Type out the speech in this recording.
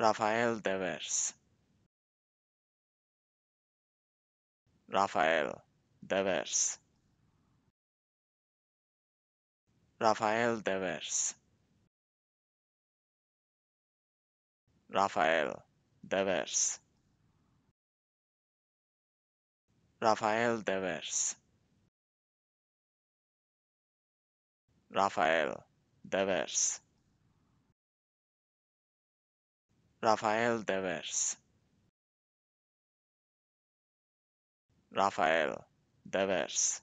Rafael Devers. Rafael Devers. Rafael Devers. Rafael Devers. Rafael Devers. Rafael Devers Rafael Devers. Rafael Devers